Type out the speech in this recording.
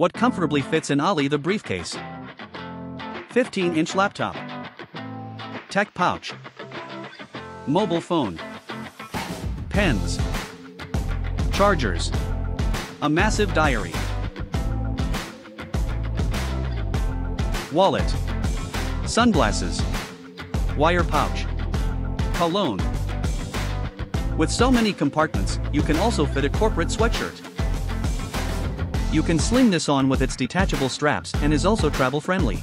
What comfortably fits in Ollie the briefcase? 15 inch laptop, tech pouch, mobile phone, pens, chargers, a massive diary, wallet, sunglasses, wire pouch, cologne. With so many compartments, you can also fit a corporate sweatshirt. You can sling this on with its detachable straps and is also travel friendly.